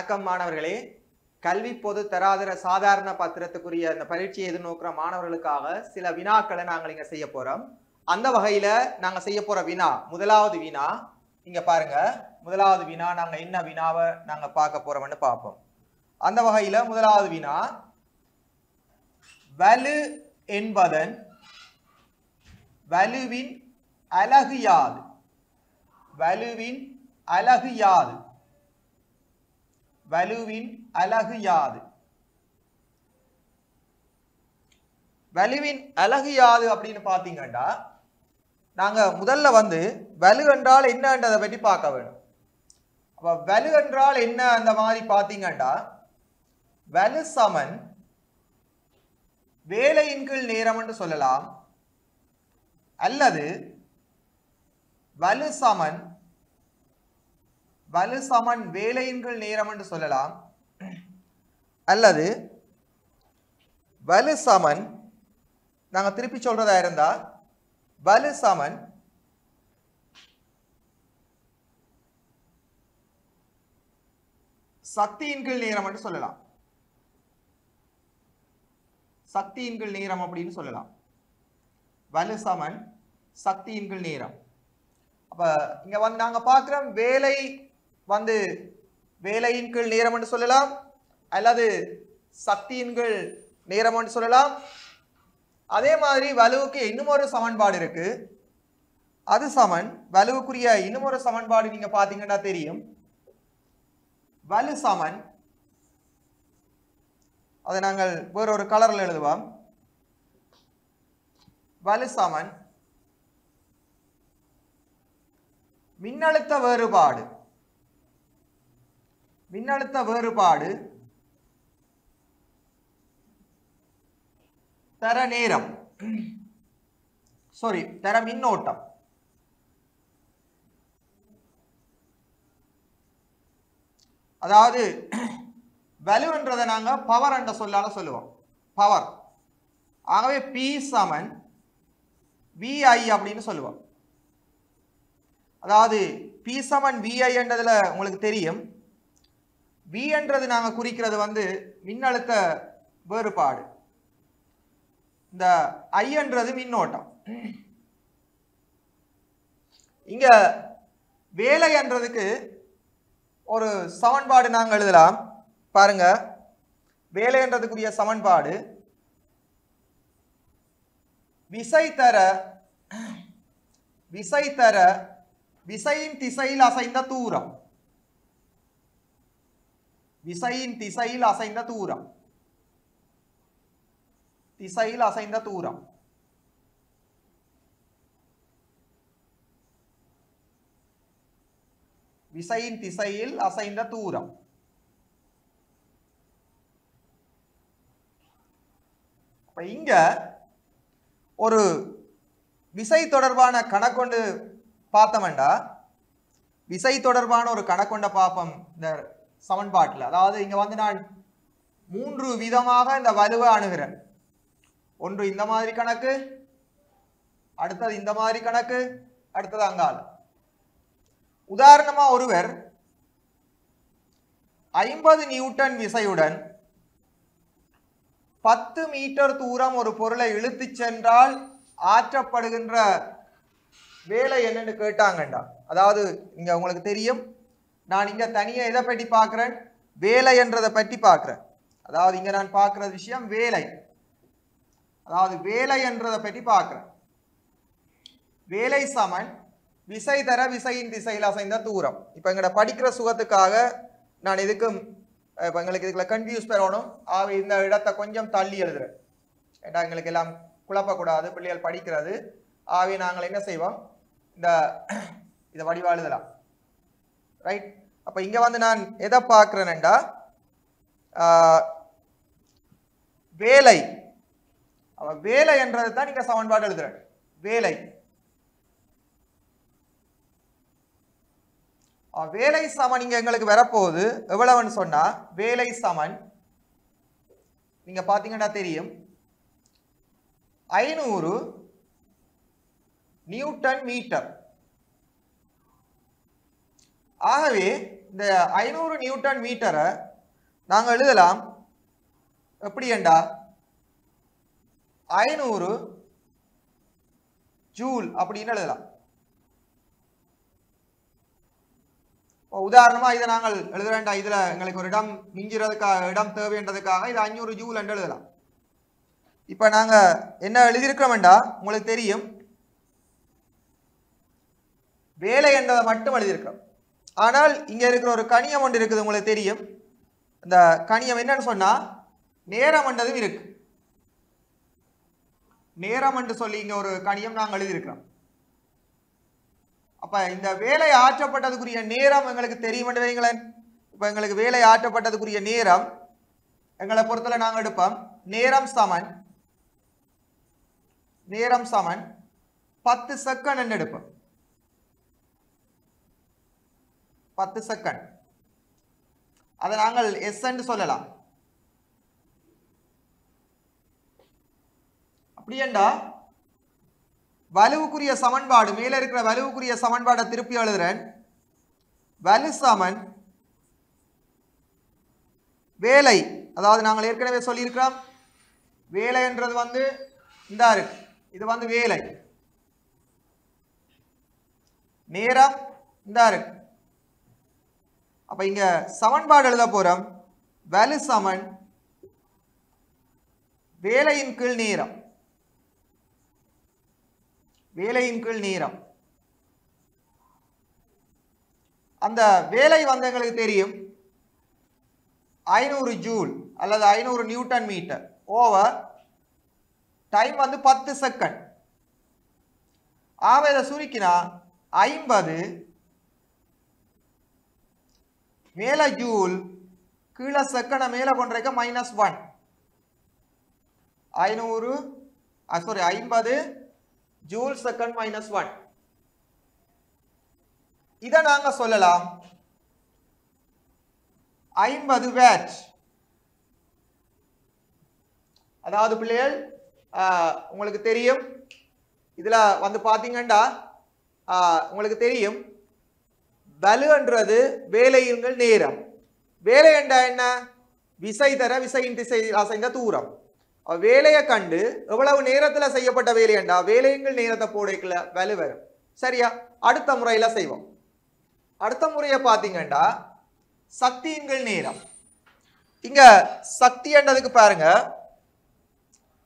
வணக்கம் மாணவர்களே. கல்வி பொது தராதர சாதாரண பத்திரத்துக்குரிய அந்த பரீட்சையை எதிர்நோக்கிற மாணவர்களுக்காக சில வினாக்களை நாங்கள் இங்க செய்ய போறோம். அந்த வகையில நாங்க செய்ய போற வினா முதலாவது வினா இங்க பாருங்க. முதலாவது வினா நாங்க என்ன வினாவை நாங்க பார்க்க போறோம்னு பார்ப்போம். அந்த வகையில முதலாவது வினா வலு என்பதன் வலுவின் அலகு யாது? வலுவின் அலகு யாது? வலுவின் அலகு யாது? வலுவின் அலகு யாது அப்படின்னு பார்த்தீங்கன்னா நாங்கள் முதல்ல வந்து வலு என்றால் என்னன்றதை பற்றி பார்க்க வேணும். அப்போ வலு என்றால் என்ன அந்த மாதிரி பார்த்தீங்கன்னா வலு சமன் வேலையின் கீழ் நேரம் என்று சொல்லலாம் அல்லது வலு சமன் வலு சமன் வேலையின்கள் நேரம் என்று சொல்லலாம். அல்லது வலு சமன் நாங்க திருப்பி சொல்றதா இருந்தா வலு சமன் சக்தியின் கீழ் நேரம் என்று சொல்லலாம். சக்தியின் கீழ் நேரம் அப்படின்னு சொல்லலாம். வலு சமன் சக்தியின் கீழ் நேரம். அப்ப இங்க வந்து நாங்க பாக்குறோம் வேலை வந்து வேலையின் கீழ் நேரம் என்று சொல்லலாம் அல்லது சக்தியின் கீழ் நேரம் என்று சொல்லலாம். அதே மாதிரி வலுவுக்கு இன்னும் ஒரு சமன்பாடு இருக்கு. அது சமன் வலுவுக்குரிய இன்னும் ஒரு சமன்பாடு நீங்க பாத்தீங்கன்னா தெரியும். வலு சமன். அதை நாங்கள் வேறொரு கலர்ல எழுதுவோம். வலு சமன். மின்னழுத்த வேறுபாடு. மின்னழுத்த வேறுபாடு தர நேரம் சாரி தர மின்னோட்டம் அதாவது வலுன்றதை நாங்கள் பவர் என்ற சொல்லால சொல்லுவோம். பவர் ஆகவே பி சமன் விஐ அப்படின்னு சொல்லுவோம். அதாவது பி சமன் விஐ என்றதில் உங்களுக்கு தெரியும். வி என்றது நாங்கள் குறிக்கிறது வந்து மின்னழுத்த வேறுபாடு. இந்த ஐ என்றது மின்னோட்டம். இங்க வேலை என்றதுக்கு ஒரு சமன்பாடு நாங்கள் எழுதலாம். பாருங்க. வேலை என்றதுக்குரிய சமன்பாடு விசை தர விசை தர விசையின் திசையில் அசைந்த தூரம். விசையின் திசையில் அசைந்த தூரம் திசையில் அசைந்த தூரம் விசையின் திசையில் அசைந்த தூரம் இங்க ஒரு விசை தொடர்பான கணக்கொண்டு பார்த்தோம்டா விசை தொடர்பான ஒரு கணக்கொண்ட பார்ப்போம் இந்த சமன்பாட்டில். அதாவது இங்க வந்து நான் மூன்று விதமாக இந்த வலுவை அணுகிறேன். ஒன்று இந்த மாதிரி கணக்கு அடுத்தது இந்த மாதிரி கணக்கு அடுத்தது அங்கால. உதாரணமா ஒருவர் ஐம்பது நியூட்டன் விசையுடன் பத்து மீட்டர் தூரம் ஒரு பொருளை இழுத்து சென்றால் ஆற்றப்படுகின்ற வேலை என்னன்னு கேட்டாங்கண்டா. அதாவது இங்க உங்களுக்கு தெரியும். நான் இங்கே தனியாக எதை பற்றி பார்க்குறேன்? வேலை என்றதை பற்றி பார்க்குறேன். அதாவது இங்கே நான் பார்க்குற விஷயம் வேலை. அதாவது வேலை என்றதை பற்றி பார்க்குறேன். வேலை சமன் விசை தர விசையின் திசையில் அசைந்த தூரம். இப்போ எங்களை படிக்கிற சுகத்துக்காக நான் இதுக்கும் இப்போ எங்களுக்கு இதுக்குள்ள கன்ஃபியூஸ் பெறணும் இந்த இடத்தை கொஞ்சம் தள்ளி எழுதுறேன். ஏட்டா எங்களுக்கு எல்லாம் குழப்பக்கூடாது பிள்ளைகள் படிக்கிறது. ஆகவே நாங்கள் என்ன செய்வோம்? இந்த இதை வடிவா எழுதலாம். ரைட் அப்போ இங்கே வந்து நான் எதை பார்க்குறேன்டா வேலை. அவ வேலை என்றதை தான் நீங்க சமன்பாடு எழுதுறேன் வேலை. வேலை சமன் இங்கே எங்களுக்கு வரப்போகுது. எவ்வளவுன்னு சொன்னா வேலை சமன் நீங்க பாத்தீங்கன்னா தெரியும். ஐநூறு நியூட்டன் மீட்டர். ஆகவே இந்த ஐநூறு நியூட்டன் மீட்டரை நாங்கள் எழுதலாம். எப்படி ஏண்டா ஐநூறு ஜூல் அப்படின்னு எழுதலாம். உதாரணமாக உதாரணமா இதை நாங்கள் எழுத வேண்டாம் இதுல எங்களுக்கு ஒரு இடம் மிஞ்சுறதுக்காக இடம் தேவைன்றதுக்காக இது அஞ்சூறு ஜூல் என்று எழுதலாம். இப்போ நாங்கள் என்ன எழுதியிருக்கிறோம்டா உங்களுக்கு தெரியும். வேலை என்றதை மட்டும் எழுதியிருக்கிறோம். ஆனால் இங்க இருக்கிற ஒரு கணியம் ஒன்று இருக்குது உங்களுக்கு தெரியும். இந்த கணியம் என்னன்னு சொன்னா நேரம் என்றதும் இருக்கு. நேரம் என்று சொல்லி இங்கே ஒரு கணியம் நாங்கள் எழுதியிருக்கிறோம். அப்ப இந்த வேலை ஆற்றப்பட்டதுக்குரிய நேரம் எங்களுக்கு தெரியும் என்று வைங்களேன் இப்ப எங்களுக்கு வேலை ஆற்றப்பட்டதுக்குரிய நேரம் எங்களை பொறுத்தல நாங்கள் எடுப்போம். நேரம் சமன். நேரம் சமன். பத்து செகண்ட் என்று எடுப்போம். பத்து செகண்ட் அதை நாங்கள் எஸ் என்று சொல்லலாம். அப்படியேண்டா? வலுவுக்குரிய சமன்பாடு மேல இருக்கிற வலுவுக்குரிய சமன்பாடை திருப்பி எழுதுறேன். வலு சமன் வேலை. அதாவது நாங்கள் ஏற்கனவே சொல்லியிருக்கிறோம். வேலை என்றது வந்து இந்த இருக்கு. இது வந்து வேலை. நேரம் இந்த இருக்கு. அப்போ இங்கே சமன்பாடு எழுத போகிறோம் வலு சமன் வேலையின் கீழ் நேரம். வேலையின் கீழ் நேரம். அந்த வேலை வந்து எங்களுக்கு தெரியும். ஐநூறு ஜூல் அல்லது ஐநூறு நியூட்டன் மீட்டர். ஓவர். டைம் வந்து பத்து செகண்ட். ஆக இதை சுருக்கினா ஐம்பது மேல ஜூல் கீழே செகண்டை மேலே கொண்டிருக்க மைனஸ் ஒன் ஐநூறு சாரி ஐம்பது ஜூல் செகண்ட் மைனஸ் ஒன் இதை நாங்க சொல்லலாம். ஐம்பது வேட் அதாவது பிள்ளைகள் ஆஹ், உங்களுக்கு தெரியும். இதுல வந்து பாத்தீங்கன்னா ஆஹ், உங்களுக்கு தெரியும். வலுன்றது வேலையுங்கள் நேரம். வேலை என்றா என்ன? விசை தர விசையின் திசை அசைந்த தூரம். வேலையை கண்டு எவ்வளவு நேரத்தில் செய்யப்பட்ட வேலை என்றா வேலையுங்கள் நேரத்தை போடைக்குள்ள வலு வரும். சரியா? அடுத்த முறையில் செய்வோம். அடுத்த முறையை பார்த்தீங்கன்னா சக்தியுங்கள் நேரம். இங்க சக்தி என்றதுக்கு பாருங்க.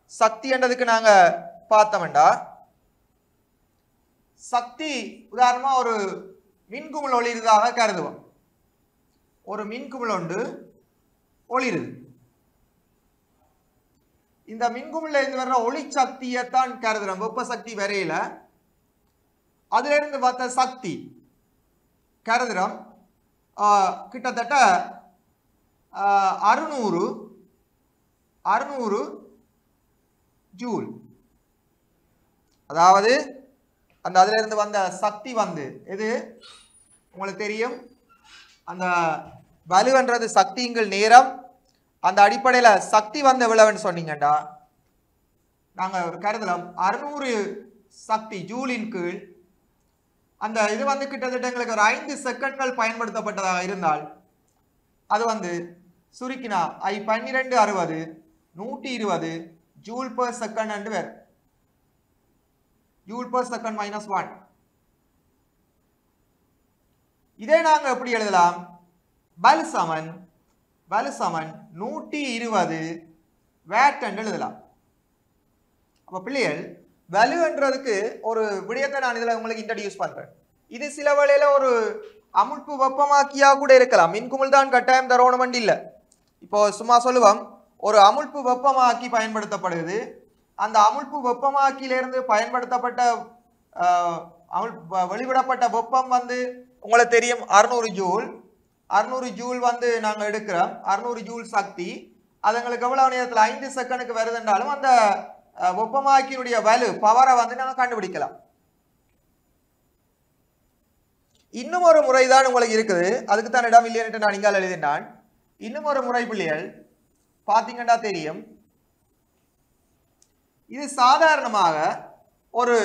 சக்தி என்றதுக்கு நாங்க பார்த்தோம்டா சக்தி உதாரணமா ஒரு மின்குமிழ் ஒளிர்றதாக கருதுவோம். ஒரு மின்குமிழ் ஒன்று ஒளிருது. இந்த மின்குமிழ்ல இருந்து வர்ற ஒளி சக்தியைத்தான் கருதுறோம். வெப்ப சக்தி வரையில. அதுல இருந்து பார்த்த சக்தி கருதுறோம். ஆஹ், கிட்டத்தட்ட ஆஹ், அறுநூறு அறுநூறு ஜூல். அதாவது அந்த அதுல இருந்து வந்த சக்தி வந்து எது? உங்களுக்கு தெரியும். அந்த வலுவன்றது சக்திங்கள் நேரம். அந்த அடிப்படையில் சக்தி வந்த எவ்வளவுன்னு சொன்னீங்கடா நாங்கள் ஒரு கருதலாம் அறுநூறு சக்தி ஜூலின் கீழ். அந்த இது வந்து கிட்டத்தட்ட எங்களுக்கு ஒரு ஐந்து செகண்ட்கள் பயன்படுத்தப்பட்டதாக இருந்தால் அது வந்து சுருக்கினா ஐ பன்னிரெண்டு அறுபது நூற்றி இருபது ஜூல் பர் செகண்ட் என்று வேறு. Joule per second minus one இதை நாங்கள் எப்படி எழுதலாம்? பல் சமன் பல் சமன் நூற்றி இருபது வேட் என்று எழுதலாம். அப்போ பிள்ளைகள் வலுன்றதுக்கு ஒரு விடயத்தை நான் இதில் உங்களுக்கு இன்ட்ரடியூஸ் பண்ணுறேன் இது சில வேளையில் ஒரு அமுழ்ப்பு வெப்பமாக்கியாக கூட இருக்கலாம். மின்குமிழ் தான் கட்டாயம் தரணும் இல்லை. இப்போ சும்மா சொல்லுவோம் ஒரு அமுழ்ப்பு வெப்பமாக்கி பயன்படுத்தப்படுது அந்த அமுழ்ப்பு வெப்பமாக்கியிலிருந்து பயன்படுத்தப்பட்ட அமுல் வெளிவிடப்பட்ட வெப்பம் வந்து உங்களுக்கு தெரியும் அறுநூறு ஜூல். அறுநூறு ஜூல் வந்து நாங்கள் எடுக்கிறோம். அறுநூறு ஜூல் சக்தி. அது எங்களுக்கு நேரத்தில்? ஐந்து செகண்டுக்கு வருதுன்றாலும் அந்த வெப்பமாக்கியினுடைய வலு பவரை வந்து நாங்கள் கண்டுபிடிக்கலாம். இன்னும் ஒரு முறை தான் உங்களுக்கு இருக்குது. அதுக்கு தான் இடம் இல்லையன்ட்டு நான் இங்கால் எழுதினான். இன்னும் ஒரு முறை பிள்ளைகள் பார்த்தீங்கன்னா தெரியும். இது சாதாரணமாக ஒரு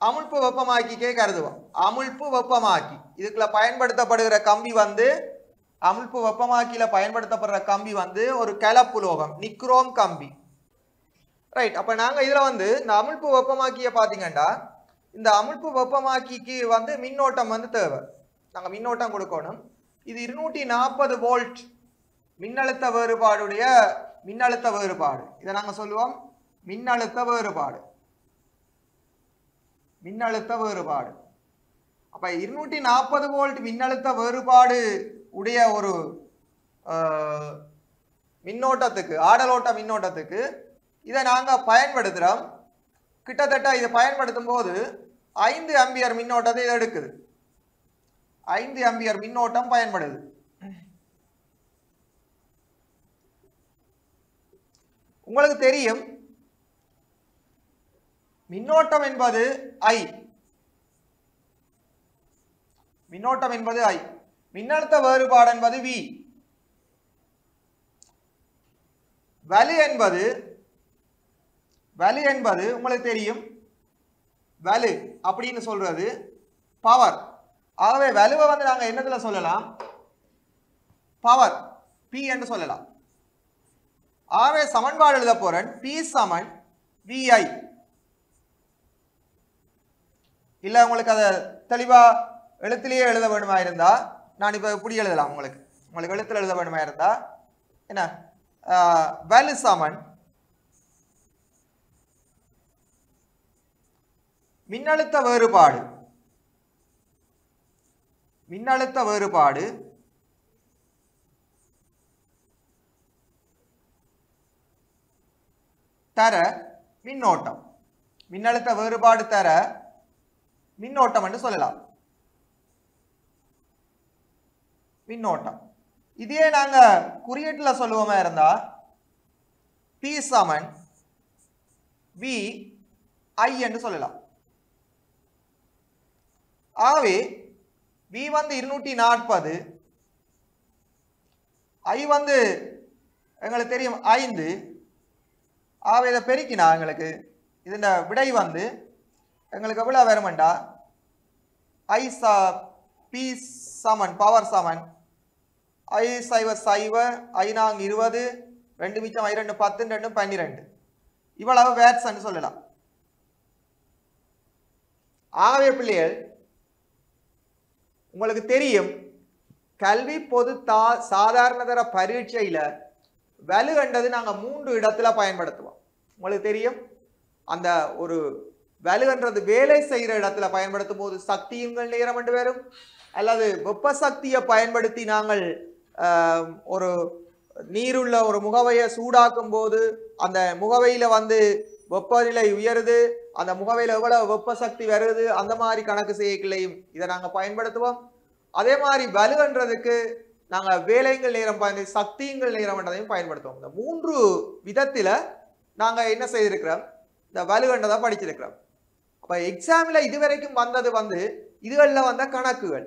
அமுழ்ப்பு வெப்பமாக்கிக்கே கருதுவோம் அமுழ்ப்பு வெப்பமாக்கி. இதுக்குள்ள பயன்படுத்தப்படுகிற கம்பி வந்து அமுழ்ப்பு வெப்பமாக்கியில் பயன்படுத்தப்படுற கம்பி வந்து ஒரு கலப்புலோகம் நிக்ரோம் கம்பி. ரைட் அப்போ நாங்கள் இதில் வந்து இந்த அமுழ்ப்பு வெப்பமாக்கியை பார்த்தீங்கன்னா இந்த அமுழ்ப்பு வெப்பமாக்கிக்கு வந்து மின்னோட்டம் வந்து தேவை. நாங்கள் மின்னோட்டம் கொடுக்கணும். இது இருநூற்றி நாற்பது வோல்ட் மின்னழுத்த வேறுபாடுடைய மின்னழுத்த வேறுபாடு. இதை நாங்கள் சொல்லுவோம். மின்னழுத்த வேறுபாடு. மின்னழுத்த வேறுபாடு. அப்ப இருநூற்றி நாற்பது வோல்ட் மின்னழுத்த வேறுபாடு உடைய ஒரு மின்னோட்டத்துக்கு ஆடலோட்ட மின்னோட்டத்துக்கு இதை நாங்கள் பயன்படுத்துகிறோம் கிட்டத்தட்ட இதை பயன்படுத்தும் போது ஐந்து அம்பியர் மின்னோட்டத்தை இது எடுக்குது. ஐந்து அம்பியர் மின்னோட்டம் பயன்படுது. உங்களுக்கு தெரியும் மின்னோட்டம் என்பது ஐ மின்னோட்டம் என்பது ஐ மின்னழுத்த வேறுபாடு என்பது வி வலு என்பது வலு என்பது உங்களுக்கு தெரியும். வலு அப்படின்னு சொல்றது பவர் ஆகவே வலுவை வந்து நாங்கள் என்னத்தில் சொல்லலாம்? பவர் பி என்று சொல்லலாம். ஆகவே சமன்பாடு எழுத போறேன். பி சமன் விஐ இல்லை உங்களுக்கு அதை தெளிவாக எழுத்துலேயே எழுத வேணுமா இருந்தா? நான் இப்போ இப்படி எழுதலாம் உங்களுக்கு? உங்களுக்கு எழுத்தில் எழுத வேணுமா இருந்தா? என்ன? ஆஹ், மின்னழுத்த வேறுபாடு. மின்னழுத்த வேறுபாடு. தர மின்னோட்டம். மின்னழுத்த வேறுபாடு தர மின்னோட்டம் என்று சொல்லலாம். மின்னோட்டம். இதே நாங்க குறியீட்டுல சொல்லுவோமா இருந்தா பி சமன் வி ஐ என்று சொல்லலாம். ஆகவே வி வந்து இருநூற்றி நாற்பது ஐ வந்து எங்களுக்கு தெரியும் ஐந்து. ஆகவே இதை பெருக்கினா எங்களுக்கு இதன் விடை வந்து எங்களுக்கு எவ்வளோ வருமெண்டா ஐ ச பி சமன் பவர் சமன் ஐ சைவ சைவ ஐ நாங் இருபது ரெண்டு மிச்சம் ஐ ரெண்டு பத்து ரெண்டு பன்னிரெண்டு. இவ்வளவு வேட்ஸ்ன்னு சொல்லலாம். ஆகவே பிள்ளைகள் உங்களுக்கு தெரியும் கல்வி பொது தா சாதாரணதர பரீட்சையில வலு கண்டது நாங்கள் மூன்று இடத்துல பயன்படுத்துவோம். உங்களுக்கு தெரியும்? அந்த ஒரு வலுன்றது வேலை செய்கிற இடத்துல பயன்படுத்தும் போது சக்தியுங்கள் நேரம் என்று வரும். அல்லது வெப்ப சக்தியை பயன்படுத்தி நாங்கள் ஒரு நீருள்ள ஒரு முகவையை சூடாக்கும் போது அந்த முகவையில் வந்து வெப்பநிலை உயருது அந்த முகவையில் எவ்வளவு வெப்ப சக்தி வருது அந்த மாதிரி கணக்கு செய்யக்கில்லையும் இதை நாங்கள் பயன்படுத்துவோம். அதே மாதிரி வலுன்றதுக்கு நாங்கள் வேலைங்கள் நேரம் பயன் சக்தியுங்கள் நேரம் என்றதையும் பயன்படுத்துவோம். இந்த மூன்று விதத்தில் நாங்கள் என்ன செய்திருக்கிறோம்? இந்த வலுகண்டதை படிச்சிருக்கிறோம். இப்போ எக்ஸாமில் இது வரைக்கும் வந்தது வந்து இதுகளில் வந்த கணக்குகள்.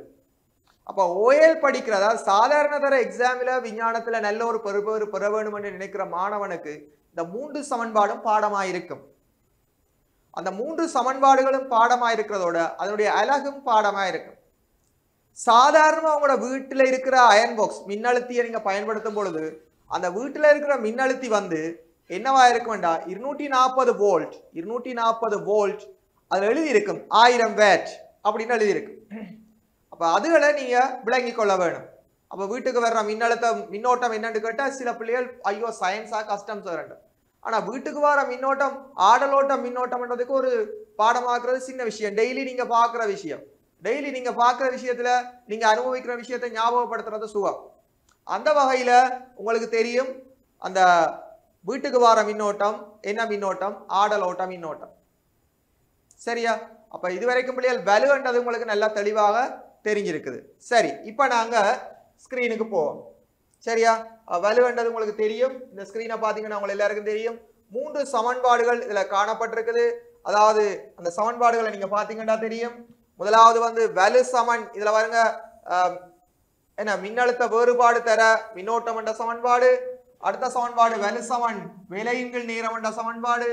அப்போ ஓஎல் படிக்கிறதா சாதாரண தர எக்ஸாமில் விஞ்ஞானத்தில் நல்ல ஒரு பெறுபவர் பெற வேண்டும் என்று நினைக்கிற மாணவனுக்கு இந்த மூன்று சமன்பாடும் பாடமாக இருக்கும் அந்த மூன்று சமன்பாடுகளும் பாடமாக இருக்கிறதோட அதனுடைய அழகும் பாடமாக இருக்கும் சாதாரணமாக உங்களோட வீட்டில் இருக்கிற அயன் பாக்ஸ் மின்னழுத்தியை நீங்கள் பயன்படுத்தும் பொழுது அந்த வீட்டில் இருக்கிற மின்னழுத்தி வந்து என்னவா இருக்கும்டா இருநூற்றி நாற்பது வோல்ட் இருநூற்றி நாற்பது வோல்ட் அதில் எழுதியிருக்கும் ஆயிரம் வேட் அப்படின்னு எழுதியிருக்கு. அப்போ அதுகளை நீங்கள் விளங்கி கொள்ள வேணும். அப்போ வீட்டுக்கு வர்ற மின்னழுத்தம் மின்னோட்டம் என்னன்னு கேட்டால் சில பிள்ளைகள் ஐயோ சயின்ஸா கஷ்டம் வரண்டும் ஆனால் வீட்டுக்கு வர மின்னோட்டம் ஆடலோட்டம் மின்னோட்டம்ன்றதுக்கு ஒரு பாடமாக்குறது சின்ன விஷயம். டெய்லி நீங்கள் பார்க்குற விஷயம். டெய்லி நீங்கள் பார்க்குற விஷயத்தில் நீங்கள் அனுபவிக்கிற விஷயத்தை ஞாபகப்படுத்துறது சுகம். அந்த வகையில் உங்களுக்கு தெரியும் அந்த வீட்டுக்கு வர மின்னோட்டம் என்ன மின்னோட்டம்? ஆடலோட்ட மின்னோட்டம். சரியா? அப்போ இதுவரைக்கும் பிள்ளைகள் வலுன்றது உங்களுக்கு நல்லா தெளிவாக தெரிஞ்சிருக்குது. சரி இப்போ நாங்கள் ஸ்க்ரீனுக்கு போவோம். சரியா? வலுன்றது உங்களுக்கு தெரியும். இந்த ஸ்க்ரீனை பார்த்தீங்கன்னா உங்களுக்கு எல்லாருக்கும் தெரியும். மூன்று சமன்பாடுகள் இதில் காணப்பட்டிருக்குது. அதாவது அந்த சமன்பாடுகளை நீங்கள் பார்த்தீங்கன்னா தெரியும். முதலாவது வந்து வலு சமன். இதில் வருங்க என்ன மின்னழுத்த வேறுபாடு தர மின்னோட்டம் என்ற சமன்பாடு. அடுத்த சமன்பாடு வலு சமன். விலையின்கள் நேரம் என்ற சமன்பாடு.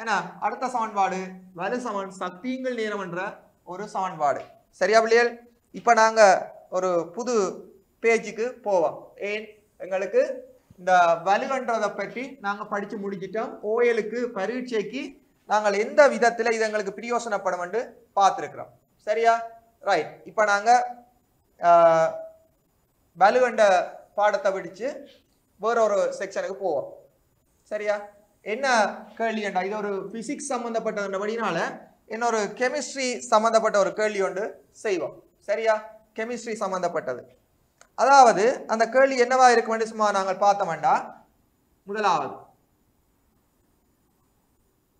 என்ன? அடுத்த சமன்பாடு. வலு சமன் சக்தியுங்கள் நேரம் என்ற ஒரு சமன்பாடு. சரியா பிள்ளைகள்? இப்போ நாங்கள் ஒரு புது பேஜுக்கு போவோம். ஏன்? எங்களுக்கு இந்த வலுன்றதை பற்றி நாங்கள் படித்து முடிச்சிட்டோம். ஓஎலுக்கு பரீட்சைக்கு நாங்கள் எந்த விதத்தில் இது எங்களுக்கு பிரயோசனப்படும் என்று பார்த்துருக்குறோம். சரியா? ரைட் இப்போ நாங்கள் வலுவண்ட பாடத்தை படித்து வேற ஒரு செக்ஷனுக்கு போவோம். சரியா? என்ன கேள்விண்டா இது ஒரு பிசிக்ஸ் சம்பந்தப்பட்டதுன்றபடினால இன்னொரு கெமிஸ்ட்ரி சம்மந்தப்பட்ட ஒரு கேள்வி ஒன்று செய்வோம். சரியா? கெமிஸ்ட்ரி சம்மந்தப்பட்டது அதாவது அந்த கேள்வி என்னவா இருக்கும் சும்மா நாங்கள் பார்த்தோம்டா முதலாவது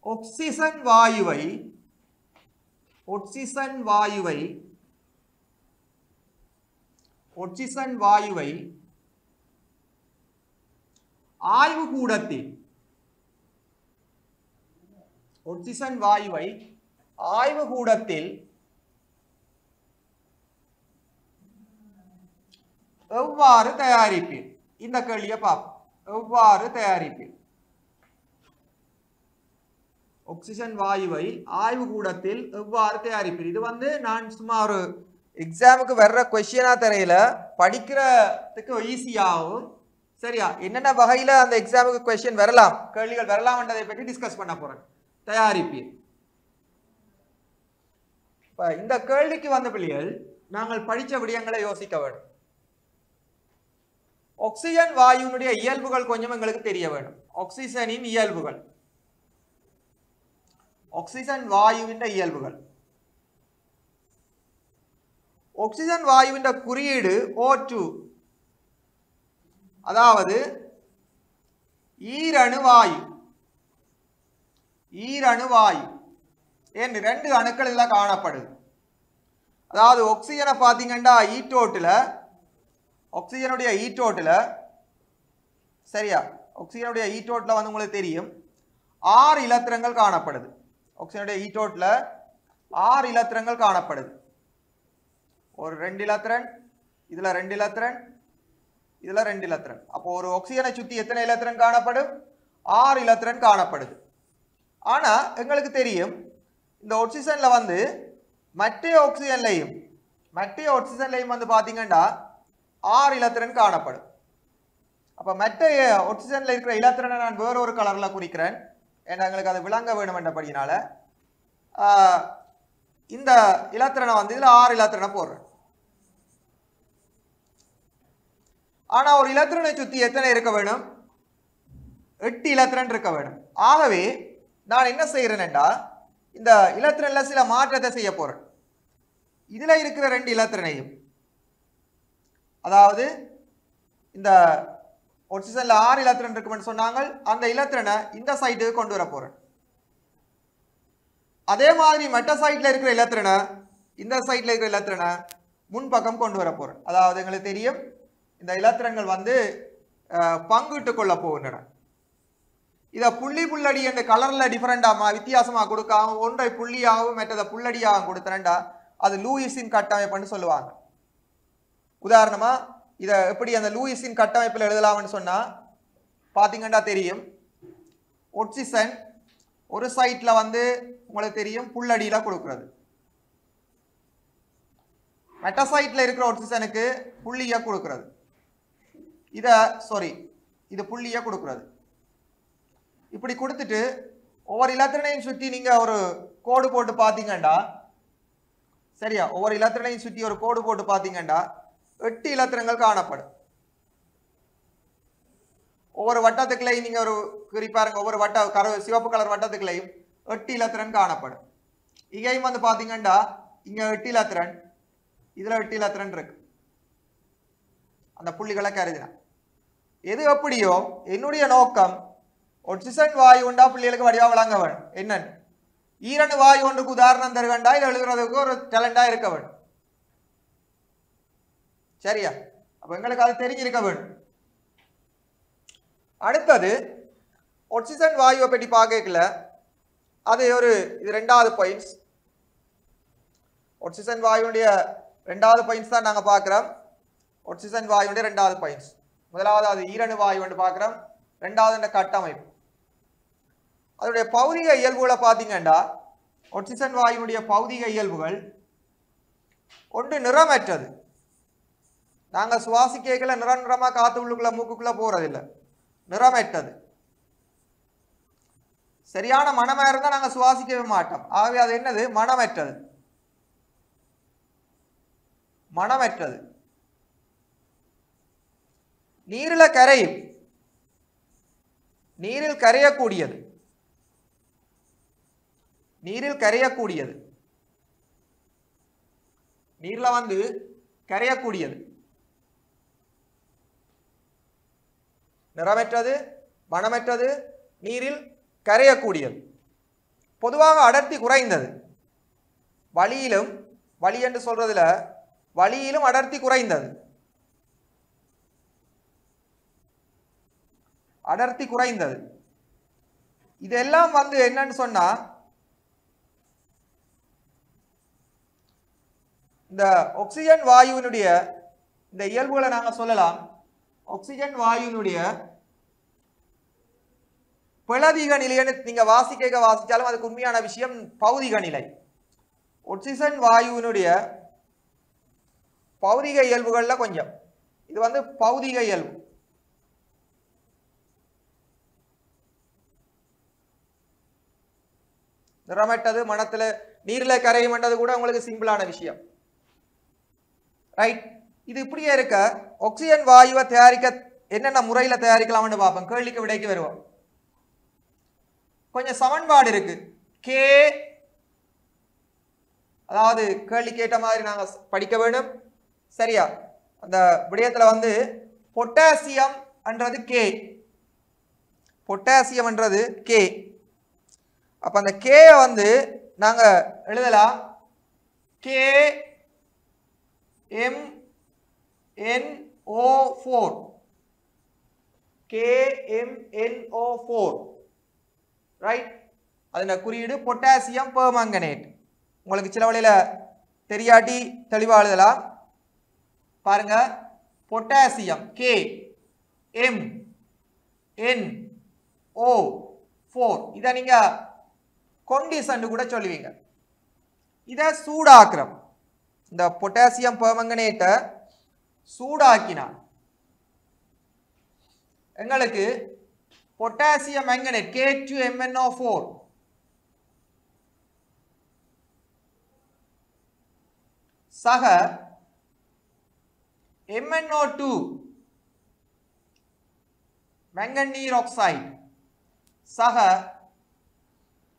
ஒக்சிசன் வாயுவை ஒக்சிசன் வாயுவை ஒக்சிசன் வாயுவை ஆய்வு ஒட்டிசன் வாயுவை ஆய்வு கூடத்தில் எவ்வாறு தயாரிப்பீர்? இந்த கேள்வியை பார்ப்போம். எவ்வாறு தயாரிப்பீர்? ஆக்சிஜன் வாயுவை ஆய்வு கூடத்தில் எவ்வாறு தயாரிப்பீர்? இது வந்து நான் சும்மா ஒரு எக்ஸாமுக்கு வர்ற கொஸ்டினா தெரியல. படிக்கிறதுக்கு ஈஸியாகவும் சரியா? என்னென்ன வகையில் அந்த எக்ஸாமுக்கு கொஸ்டின் வரலாம்? கேள்விகள் வரலாம்ன்றதை பற்றி டிஸ்கஸ் பண்ண போறேன். தயாரிப்பீர். இப்ப இந்த கேள்விக்கு வந்த பிள்ளைகள் நாங்கள் படித்த விடயங்களை யோசிக்க வேண்டும். ஆக்சிஜன் வாயுனுடைய இயல்புகள் கொஞ்சம் எங்களுக்கு தெரிய வேண்டும். ஆக்சிஜனின் இயல்புகள். ஆக்சிஜன் வாயுவின் இயல்புகள். ஆக்சிஜன் வாயுவின் குறியீடு ஓ டூ அதாவது ஈரணு வாயு ஈரணு வாயு ஏன் ரெண்டு அணுக்கள் இதில் காணப்படுது. அதாவது ஒக்சிஜனை பார்த்தீங்கன்னா ஈட்டோட்டில் ஆக்சிஜனுடைய ஈட்டோட்டில் சரியா? ஒக்சிஜனுடைய ஈட்டோட்டில் வந்து உங்களுக்கு தெரியும். ஆறு இலத்திரங்கள் காணப்படுது. ஒக்சிஜனுடைய ஈட்டோட்டில் ஆறு இலத்திரங்கள் காணப்படுது. ஒரு ரெண்டு இலத்திரன் இதில் ரெண்டு இலத்திரன் இதில் ரெண்டு இலத்திரன். அப்போ ஒரு ஒக்சிஜனை சுற்றி எத்தனை இலத்திரன் காணப்படும்? ஆறு இலத்திரன் காணப்படுது. ஆனால் எங்களுக்கு தெரியும் இந்த ஆக்சிஜனில் வந்து மற்ற ஆக்சிஜன்லையும் மற்ற ஆக்சிஜன்லையும் வந்து பார்த்தீங்கன்னா ஆறு இலத்திரன் காணப்படும். அப்போ மற்ற ஆக்சிஜனில் இருக்கிற இலத்திரனை நான் வேற ஒரு கலர்ல குறிக்கிறேன். ஏன்னா எங்களுக்கு அது விளங்க வேணும் என்றபடினால இந்த இலத்திரனை வந்து இதில் ஆறு இலத்திரனை போடுறேன். ஆனால் ஒரு இலத்திரனை சுற்றி எத்தனை இருக்க வேணும்? எட்டு இலத்திரன் இருக்க வேணும். ஆகவே நான் என்ன செய்யறேன்டா இந்த இலத்திரனில் சில மாற்றத்தை செய்ய போகிறேன் இதில் இருக்கிற ரெண்டு இலத்திரனையும் அதாவது இந்த ஒட்சிசன்ல ஆறு இலத்திரன் இருக்குமென்னு சொன்னாங்க அந்த இலத்திரனை இந்த சைடுக்கு கொண்டு வர போகிறேன் அதே மாதிரி மற்ற சைட்டில் இருக்கிற இலத்திரனை இந்த சைட்டில் இருக்கிற இலத்திரனை முன்பக்கம் கொண்டு வர போகிறேன் அதாவது எங்களுக்கு தெரியும் இந்த இலத்திரங்கள் வந்து அஹ், பங்கிட்டு கொள்ள போகின்றன. இதை புள்ளி புள்ளடி அந்த கலரில் டிஃப்ரெண்டாமா வித்தியாசமாக கொடுக்காம ஒன்றை புள்ளியாகவும் மற்றதை புள்ளடியாகவும் கொடுத்தனண்டா அது லூயிஸின் கட்டமைப்புன்னு சொல்லுவாங்க. உதாரணமாக இதை எப்படி அந்த லூயிஸின் கட்டமைப்பில் எழுதலாம்னு சொன்னால் பார்த்தீங்கன்னா தெரியும்? ஒட்சிசன் ஒரு சைட்டில் வந்து உங்களுக்கு தெரியும் புள்ளடியில் கொடுக்குறது. மெட்டசைட்டில் இருக்கிற ஒட்சிசனுக்கு புள்ளியாக கொடுக்குறது. இதை சாரி இது புள்ளிய கொடுக்குறது. இப்படி கொடுத்துட்டு ஒவ்வொரு இலத்திரனையும் சுற்றி நீங்கள் ஒரு கோடு போட்டு பார்த்தீங்கண்டா? சரியா? ஒவ்வொரு இலத்திரனையும் சுற்றி ஒரு கோடு போட்டு பார்த்தீங்கண்டா? எட்டு இலத்திரங்கள் காணப்படும். ஒவ்வொரு வட்டத்துக்குள்ளையும் நீங்கள் ஒரு குறிப்பாருங்க ஒவ்வொரு வட்ட கரு சிவப்பு கலர் வட்டத்துக்குள்ளையும் எட்டு இலத்திரன் காணப்படும். இங்கேயும் வந்து பாத்தீங்கன்னா இங்கே எட்டு இலத்திரன் இதில் எட்டு இலத்திரன் இருக்கு. அந்த புள்ளிகளை கருதினா. எது எப்படியோ என்னுடைய நோக்கம் ஒட்சிசன் வாயு உண்டா பிள்ளைகளுக்கு வடிவா வழங்க என்னன்னு ஈரணு வாயு ஒன்றுக்கு உதாரணம் தருகண்டா இதை எழுதுறதுக்கு ஒரு டேலண்டா இருக்கவன் சரியா அப்ப எங்களுக்கு அது தெரிஞ்சிருக்க வேண்டும் அடுத்தது ஒட்சிசன் வாயுவை பற்றி பார்க்கல அது ஒரு இது ரெண்டாவது பாயிண்ட்ஸ் ஒட்சிசன் வாயுடைய ரெண்டாவது பாயிண்ட்ஸ் தான் நாங்கள் பார்க்குறோம் ஒட்சிசன் வாயுடைய ரெண்டாவது பாயிண்ட்ஸ் முதலாவது அது ஈரணு வாயு ஒன்று பார்க்குறோம் ரெண்டாவது இந்த கட்டமைப்பு அதனுடைய பௌதிக இயல்புகளை பார்த்தீங்கன்னா ஒட்சிசன் வாயுனுடைய பௌதிக இயல்புகள் ஒன்று நிறமற்றது. நாங்கள் சுவாசிக்கல நிற நிறமாக காத்து உள்ளுக்குள்ள மூக்குக்குள்ளே போகிறதில்லை நிறமற்றது. சரியான மனமாக இருந்தால் நாங்கள் சுவாசிக்கவே மாட்டோம். ஆகவே அது என்னது? மனமற்றது. மனமற்றது. நீரில் கரையும். நீரில் கரையக்கூடியது. நீரில் கரையக்கூடியது. நீர்ல வந்து கரையக்கூடியது. நிறமற்றது மனமற்றது நீரில் கரையக்கூடியது. பொதுவாக அடர்த்தி குறைந்தது. வழியிலும் வழி என்று சொல்றதுல வழியிலும் அடர்த்தி குறைந்தது. அடர்த்தி குறைந்தது. இதெல்லாம் வந்து என்னன்னு சொன்னா இந்த ஆக்சிஜன் வாயுவினுடைய இந்த இயல்புகளை நாங்கள் சொல்லலாம். ஆக்சிஜன் வாயுவினுடைய பிளதிக நிலைன்னு நீங்கள் வாசிக்க வாசித்தாலும் அதுக்கு உண்மையான விஷயம் பௌதிக நிலை. ஆக்சிஜன் வாயுவினுடைய பௌதிக இயல்புகளில் கொஞ்சம். இது வந்து பௌதிக இயல்பு. நிறமட்டது மனத்தில் நீரில் கரையும்ன்றது கூட உங்களுக்கு சிம்பிளான விஷயம். ரைட் இது இப்படியே இருக்க. ஆக்சிஜன் வாயுவை தயாரிக்க என்னென்ன முறையில் தயாரிக்கலாம்னு பார்ப்போம். கேள்விக்கு விடைக்கு வருவோம். கொஞ்சம் சமன்பாடு இருக்கு. கே அதாவது கேள்வி கேட்ட மாதிரி நாங்கள் படிக்க வேண்டும் சரியா? அந்த விடயத்தில் வந்து பொட்டாசியம் என்றது கே பொட்டாசியம்ன்றது கே அப்போ அந்த கே வந்து நாங்கள் எழுதலாம். K M N O four K M N O four right அதில் குறியீடு பொட்டாசியம் பெர்மாங்கனேட் உங்களுக்கு சில வழியில் தெரியாட்டி தெளிவாக எழுதலாம். பாருங்க. Potassium K M N O four இதை நீங்கள் கொண்டிசன் கூட சொல்லுவீங்க. இதை சூடாக்குறோம். இந்த பொட்டாசியம் பெர்மங்கனேட்டை சூடாக்கினான். எங்களுக்கு potassium manganate K two M N O four சக எம்என்ஓ டூ மெங்கனீர் ஆக்சைடு சக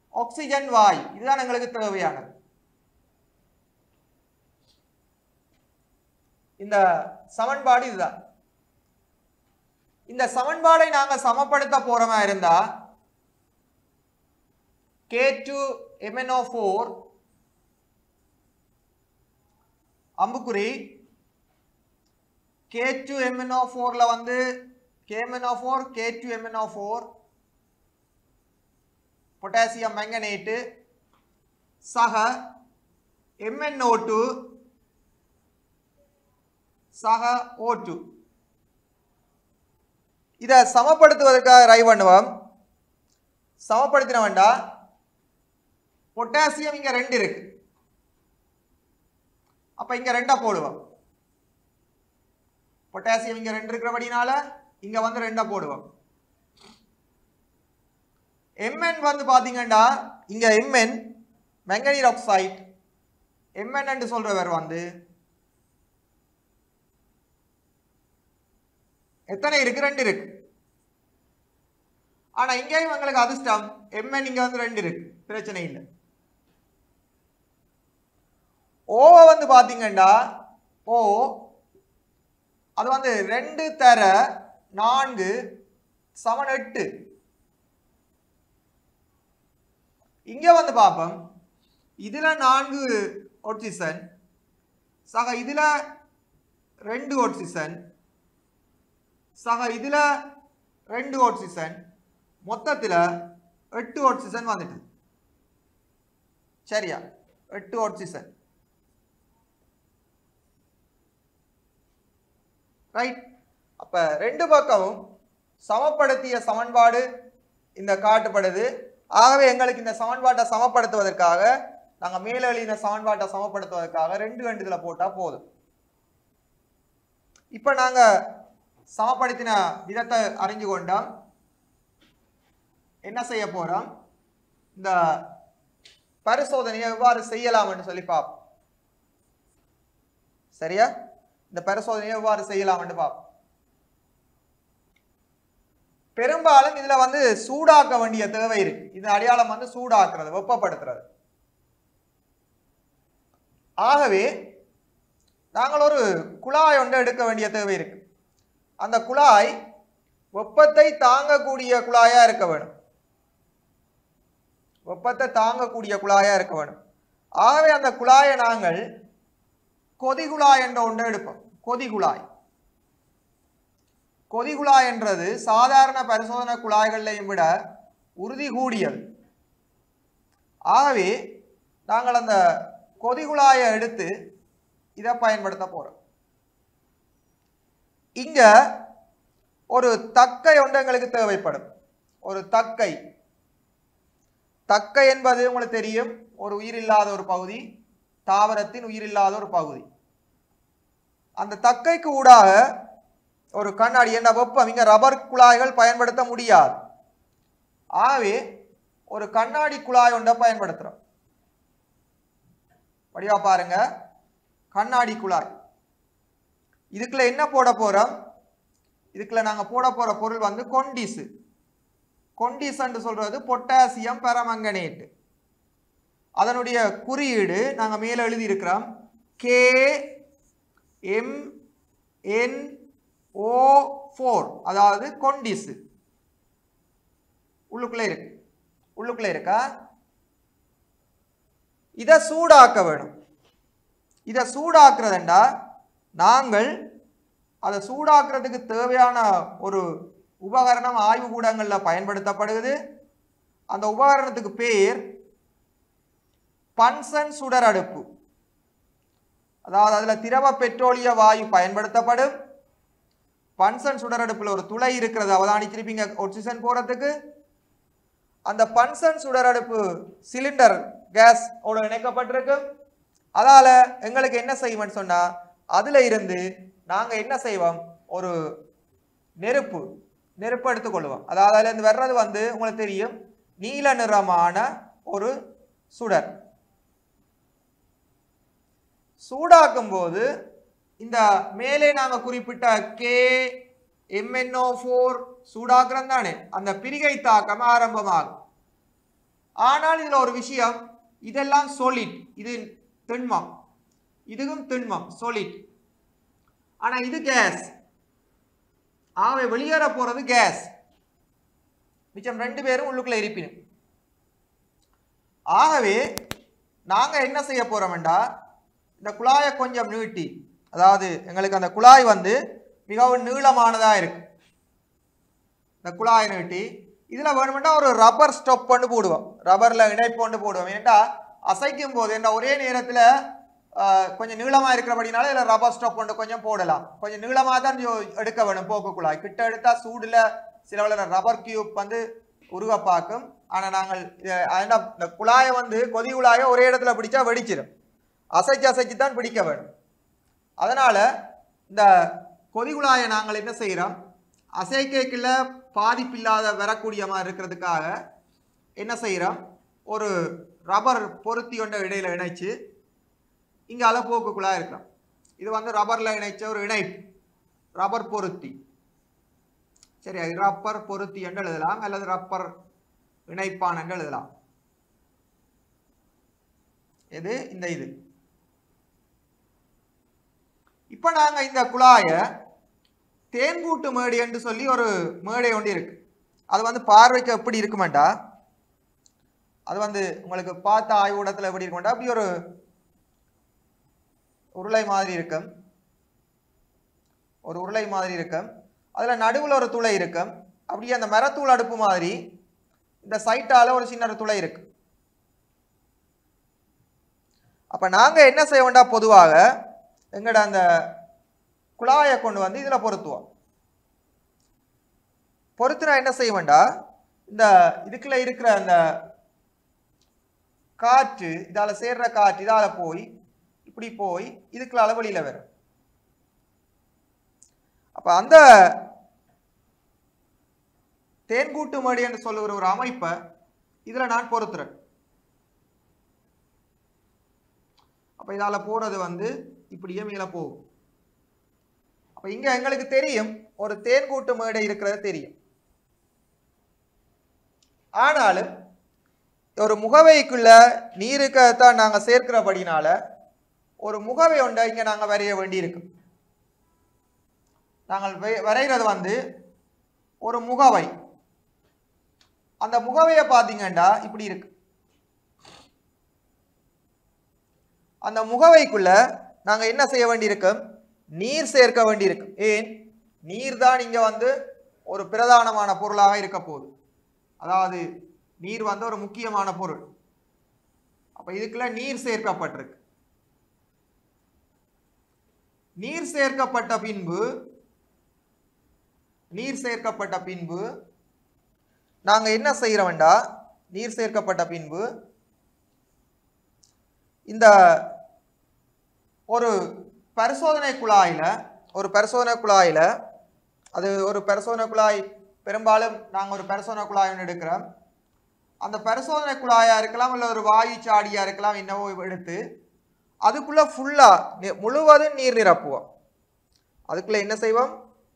ஆக்சிஜன் வாய். இதுதான் எங்களுக்கு தேவையானது. இந்த சமன்பாடு இதுதான். இந்த சமன்பாடை நாங்கள் சமப்படுத்த போறோமா இருந்தா K two M N O four அம்புக்குறி K two M N O ஃபோரில் வந்து K M N O four K two M N O four potassium manganate சக எம்என்ஓ டூ சக ஓ டூ இதை சமப்படுத்துவதற்காக ரை பண்ணுவோம்? சமப்படுத்தின வேண்டாம் பொட்டாசியம் இங்கே ரெண்டு இருக்கு. அப்போ இங்கே ரெண்டாக போடுவோம். பொட்டாசியம் இங்கே ரெண்டு இருக்கிறபடினால இங்கே வந்து ரெண்டாக போடுவோம். எம்என் வந்து பார்த்தீங்கன்னா இங்கே எம்என் மெங்கனீர் ஆக்சைட் எம்என் என்று சொல்றவர் வந்து எத்தனை இருக்கு? ரெண்டு இருக்கு. ஆனா இங்கேயும் உங்களுக்கு அதிர்ஷ்டம். எம்என் இங்க வந்து ரெண்டு இருக்கு. பிரச்சனை இல்லை. ஓவை வந்து பாத்தீங்கன்னா ஓ அது வந்து ரெண்டு தர நான்கு சமன் எட்டு. இங்க வந்து பார்ப்போம் இதுல நான்கு ஆக்சிஜன் சக இதுல ரெண்டு ஆக்சிஜன் சக இதில் ரெண்டு ஆக்சிஜன் மொத்தத்தில் எட்டு ஆக்சிஜன் வந்துட்டு. சரியா? எட்டு ஆக்சிஜன் ரைட் அப்போ ரெண்டு பக்கமும் சமப்படுத்திய சமன்பாடு இந்த காட்டுப்படுது. ஆகவே எங்களுக்கு இந்த சமன்பாட்டை சமப்படுத்துவதற்காக நாங்கள் மேலே எழுதின சமன்பாட்டை சமப்படுத்துவதற்காக ரெண்டு ரெண்டு இதில் போட்டால் போதும். இப்போ நாங்கள் சமப்படுத்தின விதத்தை அறிஞ்சு கொண்டோம் என்ன செய்ய போறோம்? இந்த பரிசோதனையை எவ்வாறு செய்யலாம்னு சொல்லி பார்ப்போம். சரியா? இந்த பரிசோதனையை எவ்வாறு செய்யலாம்னு பார்ப்போம். பெரும்பாலும் இதுல வந்து சூடாக்க வேண்டிய தேவை இருக்கு. இது அடையாளம் வந்து சூடாக்குறது வெப்பப்படுத்துறது. ஆகவே நாங்கள் ஒரு குழாய் ஒன்று எடுக்க வேண்டிய தேவை இருக்கு. அந்த குழாய் வெப்பத்தை தாங்கக்கூடிய குழாயாக இருக்க வேணும். வெப்பத்தை தாங்கக்கூடிய குழாயாக இருக்க வேணும். ஆகவே அந்த குழாயை நாங்கள் கொதிகுழாய் என்ற ஒன்றை எடுப்போம். கொதிகுழாய் கொதிகுழாய் என்றது சாதாரண பரிசோதனை குழாய்களையும் விட உறுதி கூடியது. ஆகவே நாங்கள் அந்த கொதிகுழாயை எடுத்து இதை பயன்படுத்த போகிறோம் இங்க ஒரு தக்கை ஒன்று எங்களுக்கு தேவைப்படும். ஒரு தக்கை. தக்கை என்பது உங்களுக்கு தெரியும் ஒரு உயிரில்லாத ஒரு பகுதி தாவரத்தின் உயிரில்லாத ஒரு பகுதி. அந்த தக்கைக்கு ஊடாக ஒரு கண்ணாடி என்ன வெப்பம் இங்கே ரப்பர் குழாய்கள் பயன்படுத்த முடியாது. ஆகவே ஒரு கண்ணாடி குழாய் ஒன்றை பயன்படுத்துகிறோம் வடிவா பாருங்க. கண்ணாடி குழாய். இதுக்குள்ள என்ன போட போறோம்? இதுக்குள்ள நாங்க போட போற பொருள் வந்து கொண்டிசு. கொண்டிசன்னு சொல்றது பொட்டாசியம் பெரமங்கனேட்டு. அதனுடைய குறியீடு நாங்கள் மேலே எழுதியிருக்கிறோம். K M N O four. அதாவது கொண்டிசு. உள்ளுக்குள்ளே இருக்கு. உள்ளுக்குள்ளே இருக்கா? இதை சூடாக்க வேணும். இதை சூடாக்குறதுண்டா நாங்கள் அதை சூடாக்குறதுக்கு தேவையான ஒரு உபகரணம் ஆய்வு கூடங்களில் பயன்படுத்தப்படுகிறது. அந்த உபகரணத்துக்கு பேர் பன்சன் சுடர் அடுப்பு. அதாவது அதில் திரவ பெட்ரோலிய வாயு பயன்படுத்தப்படும். பன்சன் சுடர் ஒரு துளை இருக்கிறது அவதானிச்சிருப்பீங்க ஒக்சிஜன் போகிறதுக்கு அந்த பன்சன் சுடர் அடுப்பு சிலிண்டர் கேஸ் ஓட இணைக்கப்பட்டிருக்கு. அதால் எங்களுக்கு என்ன செய்வோம்னு சொன்னால் அதுல இருந்து நாங்கள் என்ன செய்வோம்? ஒரு நெருப்பு நெருப்பு எடுத்துக்கொள்வோம். அதாவது அதுலேருந்து வர்றது வந்து உங்களுக்கு தெரியும் நீல நிறமான ஒரு சுடர். சூடாக்கும் போது இந்த மேலே நாங்கள் குறிப்பிட்ட கே எம்என்ஓ ஃபோர் சூடாக்குறோம் தானே? அந்த பிரிகை தாக்கம் ஆரம்பமாகும். ஆனால் இதில் ஒரு விஷயம் இதெல்லாம் சொல்லிட் இது திண்மம் இதுவும் திண்மம் சோலிட் ஆனா இது கேஸ் ஆவை வெளியேற போறது கேஸ் மிச்சம் ரெண்டு பேரும் உள்ளுக்குள்ள இருப்பினும். ஆகவே நாங்க என்ன செய்ய போறோம்டா இந்த குழாயை கொஞ்சம் நீட்டி அதாவது எங்களுக்கு அந்த குழாய் வந்து மிகவும் நீளமானதாக இருக்கு இந்த குழாயை நீட்டி இதில் வேணுமெண்டா ஒரு ரப்பர் ஸ்டொப் பண்ணி போடுவோம். ரப்பரில் இணைப்பு கொண்டு போடுவோம். ஏன்டா அசைக்கும் போது என்ன ஒரே நேரத்தில் கொஞ்சம் நீளமா இருக்கிறபடினால இதுல ரப்பர் ஸ்டாப் கொண்டு கொஞ்சம் போடலாம். கொஞ்சம் நீளமா தான் எடுக்க வேணும் போக்கு குழாய் கிட்ட எடுத்தா சூடுல சில வேளை ரப்பர் கியூப் வந்து உருக பார்க்கும் ஆனா நாங்கள் இந்த குழாயை வந்து கொதி குழாயை ஒரே இடத்துல பிடிச்சா வெடிச்சிடும் அசைச்சு அசைச்சு தான் பிடிக்க வேணும். அதனால இந்த கொதிகுழாயை நாங்கள் என்ன செய்கிறோம் அசைக்கைக்குள்ள பாதிப்பில்லாத வரக்கூடிய மாதிரி இருக்கிறதுக்காக என்ன செய்கிறோம் ஒரு ரப்பர் பொருத்தி கொண்ட இடையில இணைச்சு இங்கே அலப்போக்கு குழாய் இருக்கலாம். இது வந்து ரப்பரில் இணைச்ச ஒரு இணைப்பு. ரப்பர் பொருத்தி. சரி ரப்பர் பொருத்தி என்று எழுதலாம். அல்லது ரப்பர் இணைப்பான் என்று எழுதலாம். இது இந்த இது. இப்போ நாங்கள் இந்த குழாயை தேன்கூட்டு மேடை என்று சொல்லி ஒரு மேடை ஒன்று இருக்கு. அது வந்து பார்வைக்கு எப்படி இருக்குமாண்டா? அது வந்து உங்களுக்கு பார்த்த ஆய்வூடத்தில் எப்படி இருக்குமாண்டா? அப்படி ஒரு உருளை மாதிரி இருக்கும் ஒரு உருளை மாதிரி இருக்கும் அதில் நடுவில் ஒரு துளை இருக்கும் அப்படியே அந்த மரத்தூள் அடுப்பு மாதிரி இந்த சைட்டால் ஒரு சின்ன ஒரு துளை இருக்கு. அப்போ நாங்கள் என்ன செய்ய வேண்டாம் பொதுவாக எங்களோட அந்த குழாயை கொண்டு வந்து இதில் பொருத்துவோம். நான் என்ன செய்ய வேண்டாம் இந்த இதுக்குள்ள இருக்கிற அந்த காற்று இதால் சேர்ற காற்று இதால் போய் இப்படி போய் இதுக்குள்ள அளவழியில் வரும். அப்போ அந்த தேன்கூட்டு மடி என்று சொல்லுகிற ஒரு அமைப்பை இதில் நான் பொறுத்துறேன். அப்போ இதால் போகிறது வந்து இப்படியே மேலே போகும். அப்போ இங்கே எங்களுக்கு தெரியும் ஒரு தேன்கூட்டு மேடை இருக்கிறது தெரியும். ஆனாலும் ஒரு முகவைக்குள்ள நீருக்கத்தான் நாங்கள் சேர்க்கிறபடினால ஒரு முகவை ஒன்றை இங்கே நாங்கள் வரைய வேண்டியிருக்கு. நாங்கள் வரைகிறது வந்து ஒரு முகவை. அந்த முகவையை பார்த்தீங்கன்னா இப்படி இருக்கு. அந்த முகவைக்குள்ள நாங்கள் என்ன செய்ய வேண்டியிருக்கு? நீர் சேர்க்க வேண்டியிருக்கு. ஏன்? நீர் தான் இங்கே வந்து ஒரு பிரதானமான பொருளாக இருக்க போகுது. அதாவது நீர் வந்து ஒரு முக்கியமான பொருள். அப்போ இதுக்குள்ள நீர் சேர்க்கப்பட்டிருக்கு. நீர் சேர்க்கப்பட்ட பின்பு நீர் சேர்க்கப்பட்ட பின்பு நாங்கள் என்ன செய்யறோம்டா நீர் சேர்க்கப்பட்ட பின்பு இந்த ஒரு பரிசோதனை குழாயில் ஒரு பரிசோதனை குழாயில் அது ஒரு பரிசோதனை குழாய் பெரும்பாலும் நாங்கள் ஒரு பரிசோதனை குழாய் ஒன்று எடுக்கிறோம். அந்த பரிசோதனை குழாயா இருக்கலாம் இல்லை ஒரு வாயு சாடியாக இருக்கலாம் என்னவோ எடுத்து அதுக்குள்ளே ஃபுல்லாக முழுவதும் நீர் நிரப்புவோம். அதுக்குள்ளே என்ன செய்வோம்?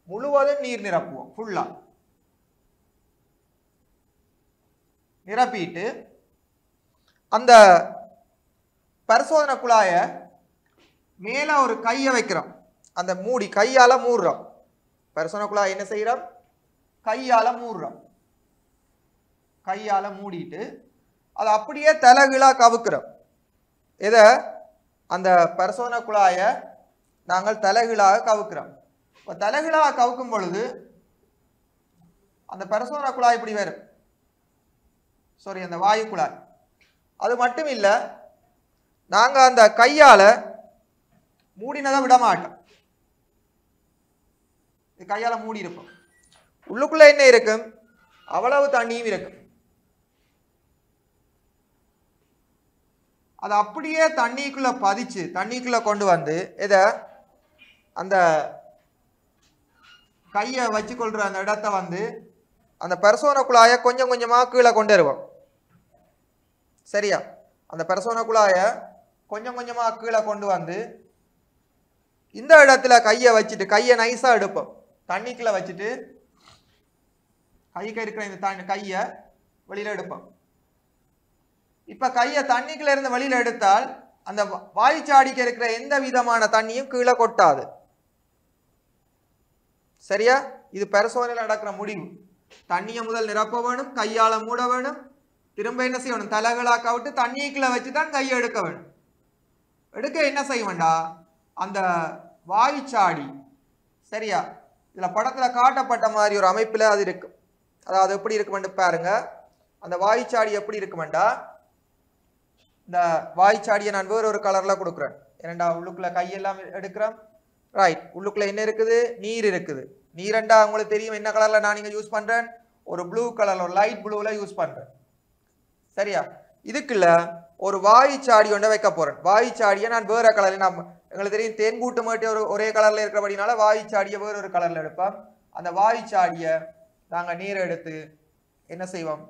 முழுவதும் நீர் நிரப்புவோம் ஃபுல்லாக நிரப்பிட்டு அந்த பரிசோதனை குழாயை மேலே ஒரு கையை வைக்கிறோம். அந்த மூடி கையால் மூடுறோம். பரிசோதனை குழாய் என்ன செய்கிறோம்? கையால் மூடுறோம். கையால் மூடிட்டு அதை அப்படியே தலைகளாக கவுக்கிறோம். இதை அந்த பரிசோதனை குழாயை நாங்கள் தலைகீழாக கவுக்கிறோம். இப்போ தலைகீழாக கவுக்கும் பொழுது அந்த பரிசோதனை குழாய் இப்படி வரும். சாரி அந்த வாயு குழாய். அது மட்டும் இல்லை நாங்கள் அந்த கையால் மூடினதை விட மாட்டோம். இது கையால் மூடி இருப்போம் உள்ளுக்குள்ளே என்ன இருக்கும்? அவ்வளவு தண்ணியும் இருக்கும். அதை அப்படியே தண்ணிக்குள்ளே பதிச்சு தண்ணிக்குள்ளே கொண்டு வந்து இதை அந்த கையை வச்சுக்கொள்கிற அந்த இடத்த வந்து அந்த பரிசோன குழாயை கொஞ்சம் கொஞ்சமாக கீழே கொண்டு வருவோம். சரியா? அந்த பிரசோன குழாயை கொஞ்சம் கொஞ்சமாக கீழே கொண்டு வந்து இந்த இடத்துல கையை வச்சுட்டு கையை நைஸாக எடுப்போம். தண்ணிக்குள்ளே வச்சுட்டு கைக்கு இருக்கிற இந்த த கையை வெளியில் எடுப்போம். இப்போ கையை தண்ணிக்குள்ள இருந்து வெளியில எடுத்தால் அந்த வாய்ச்சாடிக்கு இருக்கிற எந்த விதமான தண்ணியும் கீழே கொட்டாது. சரியா? இது பரிசோதனையில் நடக்கிற முடிவு. தண்ணியை முதல் நிரப்ப வேணும் கையால் மூட வேணும் திரும்ப என்ன செய்யணும்? தலைகளாக்க விட்டு தண்ணிக்குள்ள வச்சு தான் கையை எடுக்க வேணும். எடுக்க என்ன செய்ய வேண்டாம் அந்த வாய்ச்சாடி சரியா? இதில் படத்தில் காட்டப்பட்ட மாதிரி ஒரு அமைப்பில் அது இருக்கும் அதாவது எப்படி இருக்குமெண்டு பாருங்கள் அந்த வாய்ச்சாடி எப்படி இருக்குமெண்டா? இந்த வாய்ச்சாடியை நான் வேறு ஒரு கலரில் கொடுக்குறேன். ஏனண்டா உள்ளுக்குள்ளே கையெல்லாம் எடுக்கிறேன் ரைட் உள்ளுக்குள்ளே என்ன இருக்குது? நீர் இருக்குது. நீரண்டா உங்களுக்கு தெரியும் என்ன கலரில் நான் இங்கே யூஸ் பண்ணுறேன் ஒரு ப்ளூ கலரில் ஒரு லைட் ப்ளூவில் யூஸ் பண்ணுறேன் சரியா? இதுக்குள்ள ஒரு வாய்ச்சாடி ஒன்று வைக்க போகிறேன் வாய்ச்சாடியை நான் வேறு கலரில் நான் எங்களுக்கு தெரியும் தேன்கூட்டு மாட்டி ஒரு ஒரே கலரில் இருக்கிறபடினால வாய்ச்சாடியை வேற ஒரு கலரில் எடுப்போம். அந்த வாய்ச்சாடியை நாங்கள் நீர் எடுத்து என்ன செய்வோம்?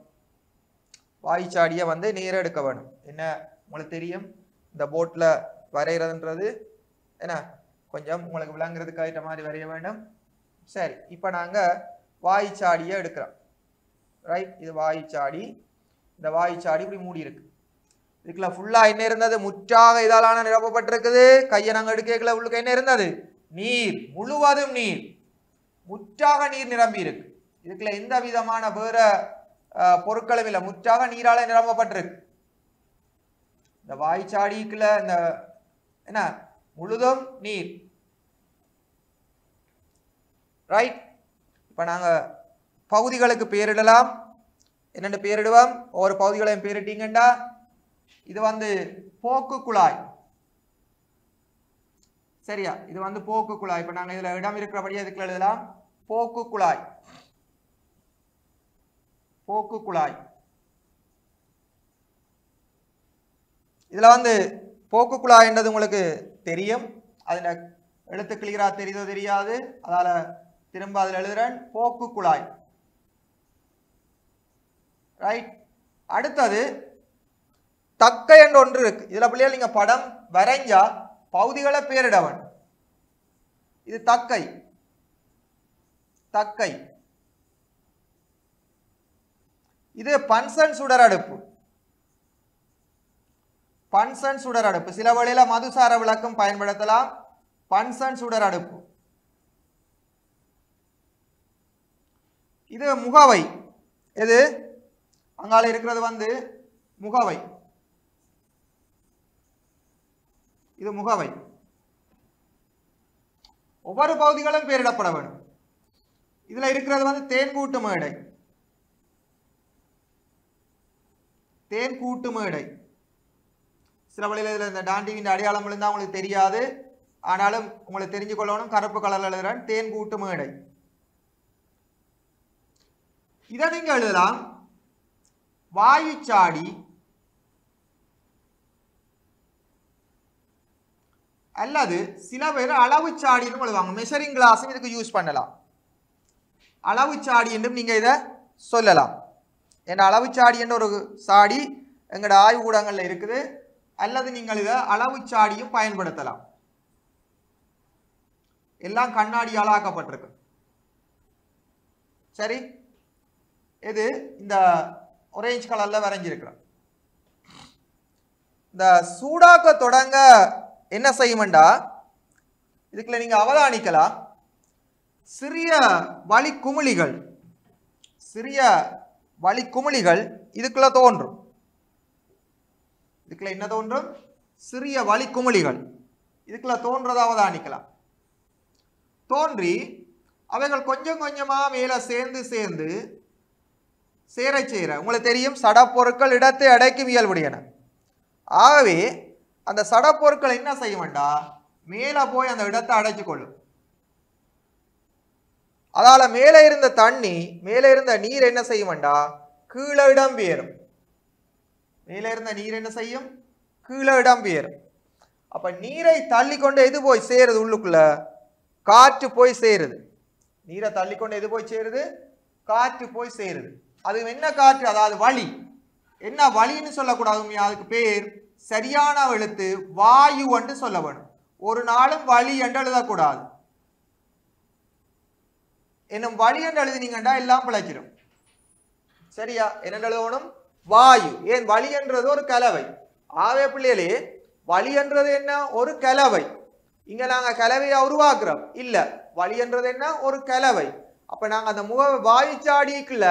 வாய்ச்சாடியை வந்து நீர் எடுக்க வேணும். என்ன? உங்களுக்கு தெரியும் இந்த போட்டில் வரைகிறதுன்றது என்ன? கொஞ்சம் உங்களுக்கு விளங்குறதுக்கு ஏற்ற மாதிரி வரைய வேண்டும். சரி இப்போ நாங்கள் வாய்ச்சாடியை எடுக்கிறோம். ரைட் இது வாய்ச்சாடி இந்த வாய்ச்சாடி இப்படி மூடி இருக்கு. இதுக்குள்ள ஃபுல்லாக என்ன இருந்தது? முற்றாக இதாலான நிரப்பப்பட்டிருக்குது. கையை நாங்கள் எடுக்கல உள்ளுக்கு என்ன இருந்தது? நீர் முழுவதும் நீர். முற்றாக நீர் நிரம்பி இருக்கு இதுக்குள்ள எந்த விதமான வேற பொருட்களும் இல்லை. முற்றாக நீரால நிரம்பப்பட்டிருக்கு இந்த வாய்ச்சாடிக்குள்ள இந்த என்ன? முழுதும் நீர். ரைட் இப்போ நாங்க பகுதிகளுக்கு பேரிடலாம் என்னென்னு பேரிடுவோம் ஒவ்வொரு பகுதிகளையும் பேரிட்டீங்கண்டா இது வந்து போக்கு குழாய். சரியா? இது வந்து போக்கு குழாய். இப்போ நாங்க இதுல இடம் இருக்கிறபடியே இதுக்குள்ள எழுதலாம். போக்கு குழாய். போக்கு குழாய் இதில் வந்து போக்கு குழாய்ன்றது உங்களுக்கு தெரியும். அதில் எழுத்து கிளியராக தெரியுதோ தெரியாது. அதால் திரும்ப அதில் எழுதுறேன். போக்கு குழாய் ரைட் அடுத்தது தக்கை என்று ஒன்று இருக்கு. இதில் பிள்ளைகள் நீங்கள் படம் வரைஞ்சா பகுதிகளை பேரிடவன் இது தக்கை. தக்கை. இது பன்சன் சுடர் அடுப்பு. பன்சன் சுடர் அடுப்பு. சில வழியில மதுசார விளக்கம் பயன்படுத்தலாம். பன்சன் சுடர் அடுப்பு. இது முகவை. எது? அங்கால இருக்கிறது வந்து முகவை. இது முகவை. ஒவ்வொரு பகுதிகளும் பெயரிடப்பட வேண்டும். இதுல இருக்கிறது வந்து தேன்கூட்டு மேடை. தேன் கூட்டு மேடை. சில வழியில் இதில் இந்த டாண்டிவின் அடையாளம் இருந்தால் உங்களுக்கு தெரியாது. ஆனாலும் உங்களை தெரிஞ்சு கொள்ளணும் கருப்பு கலரில் எழுதுறேன் தேன்கூட்டு மேடை. இதை நீங்கள் எழுதலாம். வாயுச்சாடி அல்லது சில பேர் அளவு சாடின்னு எழுதுவாங்க. மெஷரிங் கிளாஸும் இதுக்கு யூஸ் பண்ணலாம். அளவு சாடி என்றும் நீங்கள் இதை சொல்லலாம். ஏன்னா அளவு என்ற ஒரு சாடி எங்களோட ஆய்வு ஊடகங்களில் இருக்குது. அல்லது நீங்கள் இதை அளவுச்சாடியும் பயன்படுத்தலாம். எல்லாம் கண்ணாடியால் ஆக்கப்பட்டிருக்கு சரி? இது இந்த ஒரேஞ்ச் கலரில் வரைஞ்சிருக்கிறோம். இந்த சூடாக்க தொடங்க என்ன செய்யுமெண்டா? இதுக்குள்ள நீங்கள் அவதானிக்கலாம். சிறிய வலி குமிழிகள் சிறிய வலி குமிழிகள் இதுக்குள்ள தோன்றும். இதுக்குள்ள என்ன தோன்றும்? சிறிய வலி குமிழிகள் இதுக்குள்ள தோன்றதை அவதானிக்கலாம். தோன்றி அவைகள் கொஞ்சம் கொஞ்சமாக மேலே சேர்ந்து சேர்ந்து சேர சேர உங்களுக்கு தெரியும் சடப்பொருட்கள் இடத்தை அடைக்கும் இயல்புடையன ஆகவே அந்த சடப்பொருட்கள் என்ன செய்ய வேண்டாம் மேலே போய் அந்த இடத்தை அடைச்சு கொள்ளும். அதால் மேலே இருந்த தண்ணி மேலே இருந்த நீர் என்ன செய்ய கீழே இடம் பெயரும். மேலே இருந்த நீர் என்ன செய்யும்? கீழே இடம் பெயரும். நீரை தள்ளி கொண்டு எது போய் சேருது உள்ளுக்குள்ள? காற்று போய் சேருது. நீரை தள்ளி கொண்டு எது போய் சேருது? காற்று போய் சேருது. அது என்ன காற்று? அதாவது வழி என்ன வழின்னு சொல்லக்கூடாது அதுக்கு பேர் சரியான எழுத்து வாயு என்று சொல்ல வேணும். ஒரு நாளும் வழி என்று எழுதக்கூடாது. என்னும் வழி என்று எழுதினீங்கண்டா எல்லாம் பிழைச்சிடும் சரியா? என்ன எழுதணும்? வாயு. ஏன் வழி என்றது ஒரு கலவை. ஆவே பிள்ளைகளே வழி என்றது என்ன? ஒரு கலவை. இங்க நாங்க கலவையை உருவாக்குறோம். இல்ல வழி என்றது என்ன? ஒரு கலவை. அப்ப நாங்க அந்த முக வாயுச்சாடிக்குள்ள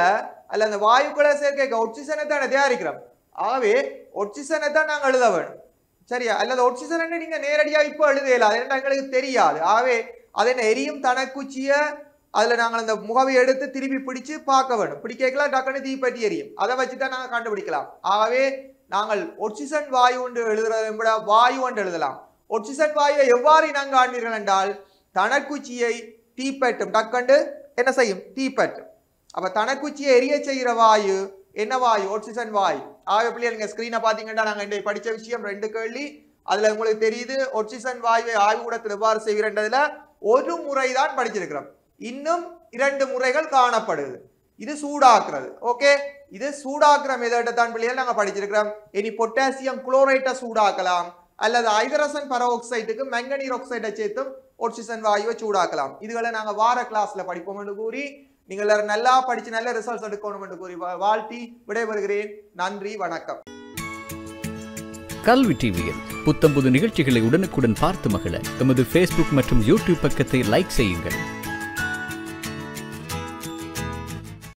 அல்ல அந்த வாயுக்குள்ள சேர்க்க ஒட்சிசனை தானே தயாரிக்கிறோம். ஆகவே ஒட்சிசனை தான் நாங்க எழுத வேணும். சரியா? அல்லது ஒட்சிசன் நீங்க நேரடியா இப்போ எழுதல அது என்ன எங்களுக்கு தெரியாது. ஆகவே அது என்ன? எரியும் தனக்குச்சிய அதில் நாங்கள் அந்த முகவை எடுத்து திருப்பி பிடிச்சு பார்க்க வேணும் பிடிக்கலாம் டக்குன்னு தீப்பற்றி எரியும் அதை வச்சு தான் நாங்கள் கண்டுபிடிக்கலாம். ஆகவே நாங்கள் ஒட்சிசன் வாயு என்று எழுதுறதை விட வாயு என்று எழுதலாம். ஒட்சிசன் வாயுவை எவ்வாறு நாங்கள் காண்பீர்கள் என்றால் தனக்குச்சியை தீப்பற்றும். டக்கண்டு என்ன செய்யும்? தீப்பற்றும். அப்போ தனக்குச்சியை எரிய செய்கிற வாயு என்ன வாயு? ஒட்சிசன் வாயு. ஆகவே பிள்ளைங்க ஸ்க்ரீனை பார்த்தீங்கன்னா நாங்கள் நாங்க படித்த விஷயம் ரெண்டு கேள்வி. அதில் உங்களுக்கு தெரியுது ஒட்சிசன் வாயுவை ஆய்வு கூடத்தில் எவ்வாறு செய்கிறன்றதில் ஒரு முறை தான் படிச்சிருக்கிறோம். இன்னும் இரண்டு முறைகள் காணப்படுது. இது சூடாக்குறது. ஓகே இது சூடாக்குற மெதட்டை தான் பிள்ளைகள் நாங்கள் படிச்சிருக்கிறோம். இனி பொட்டாசியம் குளோரைட்டை சூடாக்கலாம். அல்லது ஐதரசன் பரோக்சைட்டுக்கு மெங்கனீர் ஆக்சைடை சேர்த்தும் ஒட்சிசன் வாயுவை சூடாக்கலாம். இதுகளை நாங்கள் வார கிளாஸ்ல படிப்போம் என்று கூறி நீங்கள் நல்லா படிச்சு நல்ல ரிசல்ட்ஸ் எடுக்கணும்னு கூறி வாழ்த்தி விடைபெறுகிறேன். நன்றி வணக்கம். கல்வி டிவியில் புத்தம் புது நிகழ்ச்சிகளை உடனுக்குடன் பார்த்து மகிழ. எமது ஃபேஸ்புக் மற்றும் யூடியூப் பக்கத்தை லைக் செய்யுங்கள்.